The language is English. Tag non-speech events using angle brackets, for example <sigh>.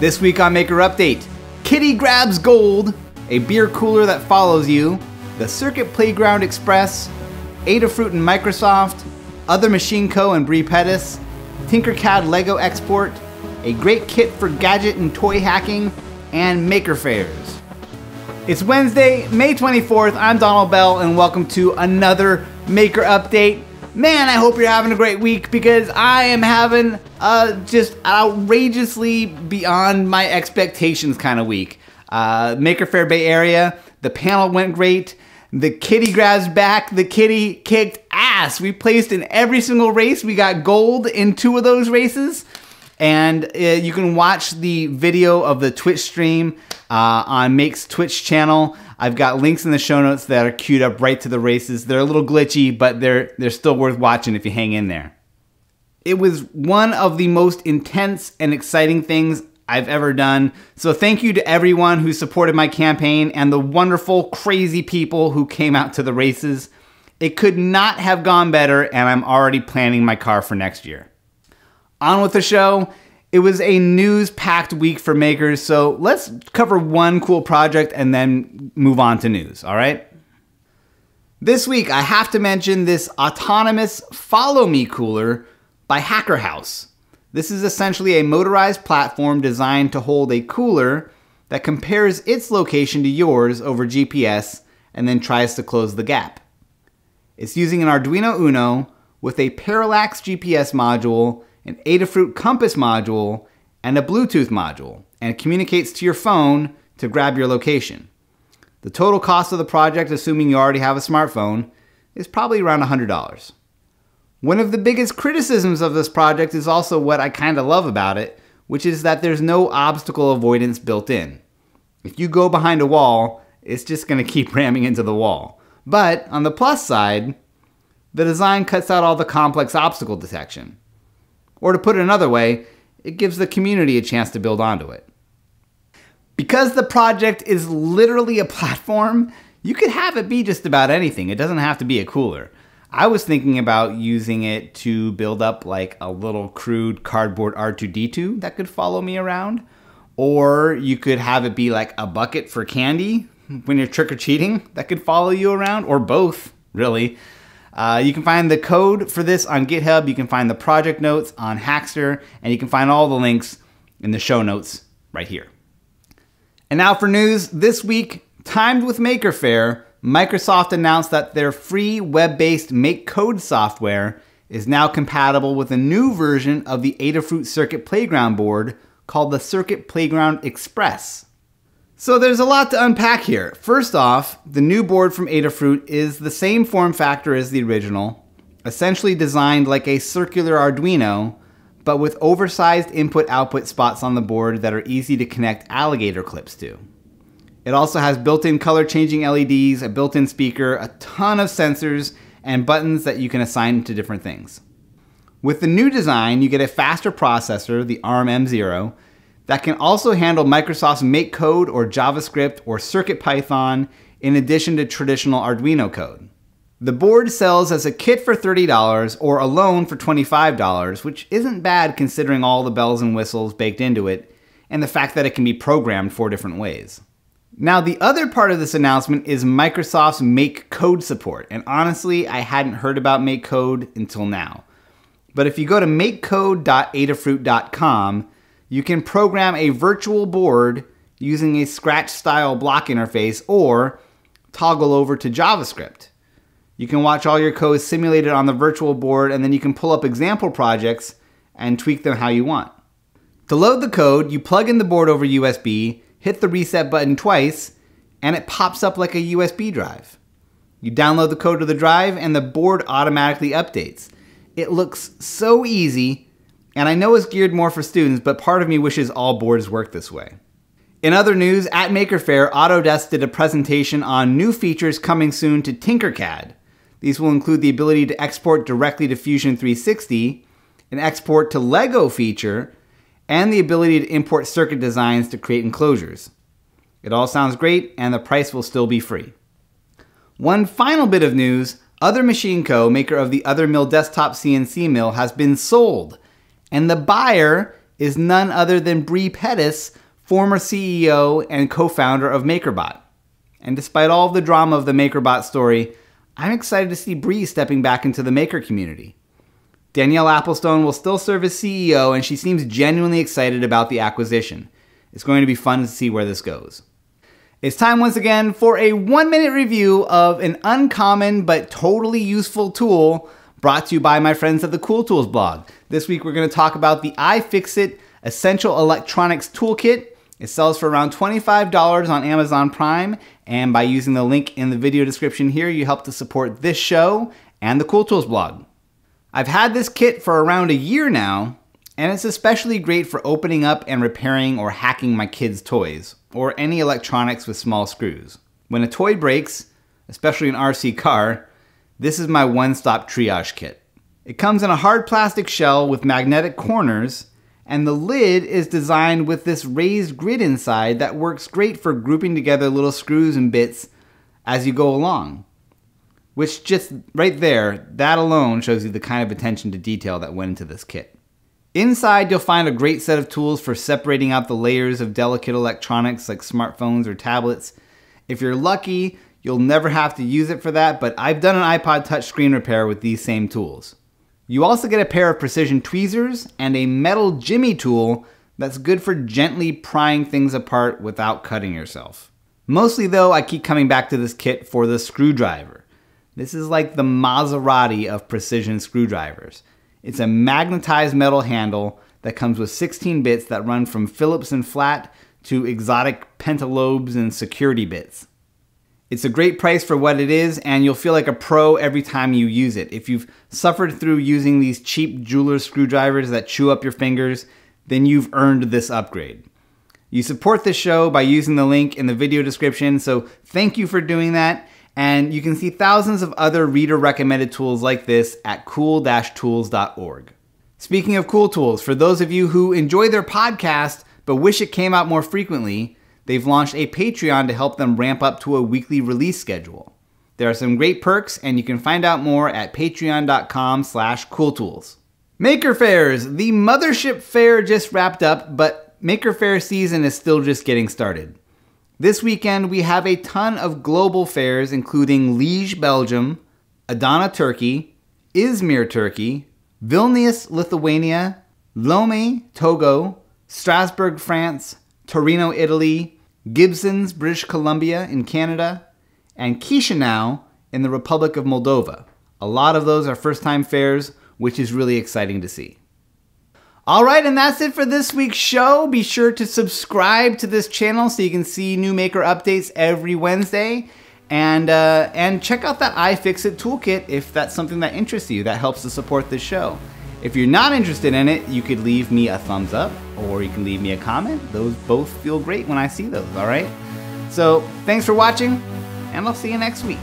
This week on Maker Update, Kitty Grabs Gold, a beer cooler that follows you, the Circuit Playground Express, Adafruit and Microsoft, Other Machine Co. and Bre Pettis, Tinkercad Lego Export, a great kit for gadget and toy hacking, and Maker Faires. It's Wednesday, May 24th. I'm Donald Bell, and welcome to another Maker Update. Man, I hope you're having a great week because I am having a just outrageously beyond my expectations kind of week. Uh, Maker Faire Bay Area, the panel went great. The kitty grabs back. The kitty kicked ass. We placed in every single race. We got gold in two of those races. And uh, you can watch the video of the Twitch stream uh, on Make's Twitch channel. I've got links in the show notes that are queued up right to the races. They're a little glitchy, but they're they're still worth watching if you hang in there. It was one of the most intense and exciting things I've ever done. So thank you to everyone who supported my campaign and the wonderful, crazy people who came out to the races. It could not have gone better, and I'm already planning my car for next year. On with the show. It was a news packed week for makers, so let's cover one cool project and then move on to news, all right? This week, I have to mention this autonomous Follow Me cooler by Hacker House. This is essentially a motorized platform designed to hold a cooler that compares its location to yours over GPS and then tries to close the gap. It's using an Arduino Uno with a Parallax GPS module an Adafruit compass module, and a Bluetooth module, and communicates to your phone to grab your location. The total cost of the project, assuming you already have a smartphone, is probably around $100. One of the biggest criticisms of this project is also what I kind of love about it, which is that there's no obstacle avoidance built in. If you go behind a wall, it's just going to keep <laughs> ramming into the wall. But on the plus side, the design cuts out all the complex obstacle detection. Or to put it another way, it gives the community a chance to build onto it. Because the project is literally a <laughs> platform, you could have it be just about anything. It doesn't have to be a cooler. I was thinking about using it to build up like a little crude cardboard R2D2 that could follow me around. Or you could have it be like a bucket for candy when you're trick or treating that could follow you around, or both, really. Uh, you can find the code for this on GitHub. You can find the project notes on Hackster, and you can find all the links in the show notes right here. And now for news this week, timed with Maker Faire, Microsoft announced that their free web based MakeCode software is now compatible with a new version of the Adafruit Circuit Playground board called the Circuit Playground Express. So there's a lot to unpack here. First off, the new board from Adafruit is the same form factor as the original, essentially designed like a circular Arduino, but with oversized input-output spots on the board that are easy to connect alligator clips to. It also has built-in color changing LEDs, a built-in speaker, a ton of sensors, and buttons that you can assign to different things. With the new design, you get a faster processor, the ARM M0, that can also handle Microsoft's MakeCode or JavaScript or CircuitPython in addition to traditional Arduino code. The board sells as a kit for $30 or alone for $25, which isn't bad considering all the bells and whistles baked into it and the fact that it can be programmed four different ways. Now, the other part of this announcement is Microsoft's MakeCode support, and honestly, I hadn't heard about MakeCode until now. But if you go to makecode.adafruit.com, you can program a virtual board using a Scratch style block interface or toggle over to JavaScript. You can watch all your code simulated on the virtual board and then you can pull up example projects and tweak them how you want. To load the code, you plug in the board over USB, hit the reset button twice, and it pops up like a USB drive. You download the code to the drive and the board automatically updates. It looks so easy and I know it's geared more for students, but part of me wishes all boards worked this way. In other news, at Maker Faire, Autodesk did a presentation on new features coming soon to Tinkercad. These will include the ability to export directly to Fusion 360, an export to Lego feature, and the ability to import circuit designs to create enclosures. It all sounds great, and the price will still be free. One final bit of news, Other Machine Co., maker of the Other Mill desktop CNC mill, has been sold and the buyer is none other than Bre Pettis, former CEO and co founder of MakerBot. And despite all the drama of the MakerBot story, I'm excited to see Bree stepping back into the maker community. Danielle Applestone will still serve as CEO, and she seems genuinely excited about the acquisition. It's going to be fun to see where this goes. It's time once again for a one minute review of an uncommon but totally useful tool brought to you by my friends at the Cool Tools blog. This week we're going to talk about the iFixit Essential Electronics Toolkit. It sells for around $25 on Amazon Prime, and by using the link in the video description here, you help to support this show and the Cool Tools blog. I've had this kit for around a year now, and it's especially great for opening up and repairing or hacking my kids' toys, or any electronics with small screws. When a toy breaks, especially an RC car, this is my one-stop triage kit. It comes in a hard plastic shell with magnetic corners, and the lid is designed with this raised grid inside that works great for grouping together little screws and bits as you go along. Which just right there, that alone shows you the kind of attention to detail that went into this kit. Inside, you'll find a great set of tools for separating out the layers of delicate electronics like smartphones or tablets. If you're lucky, you'll never have to use it for that, but I've done an iPod touch screen repair with these same tools. You also get a pair of precision tweezers and a metal jimmy tool that's good for gently prying things apart without cutting yourself. Mostly though, I keep coming back to this kit for the screwdriver. This is like the Maserati of precision screwdrivers. It's a magnetized metal handle that comes with 16 bits that run from Phillips and flat to exotic pentalobes and security bits. It's a great price for what it is, and you'll feel like a pro every time you use it. If you've suffered through using these cheap jeweler's screwdrivers that chew up your fingers, then you've earned this upgrade. You support this show by using the link in the video description, so thank you for doing that. And you can see thousands of other reader recommended tools like this at cool-tools.org. Speaking of cool tools, for those of you who enjoy their podcast but wish it came out more frequently, they've launched a Patreon to help them ramp up to a weekly release schedule. There are some great perks, and you can find out more at patreon.com slash cooltools. Maker Faires! The Mothership Fair just wrapped up, but Maker Faire season is still just getting started. This weekend, we have a ton of global fairs, including Liege, Belgium, Adana, Turkey, Izmir, Turkey, Vilnius, Lithuania, Lomé, Togo, Strasbourg, France, Torino, Italy, Gibsons, British Columbia in Canada, and Chisinau in the Republic of Moldova. A lot of those are first time fairs, which is really exciting to see. All right, and that's it for this week's show. Be sure to subscribe to this channel so you can see new maker updates every Wednesday. And, uh, and check out that iFixit toolkit if that's something that interests you. That helps to support this show. If you're not interested in it, you could leave me a thumbs up or you can leave me a comment. Those both feel great when I see those, all right? So thanks for watching, and I'll see you next week.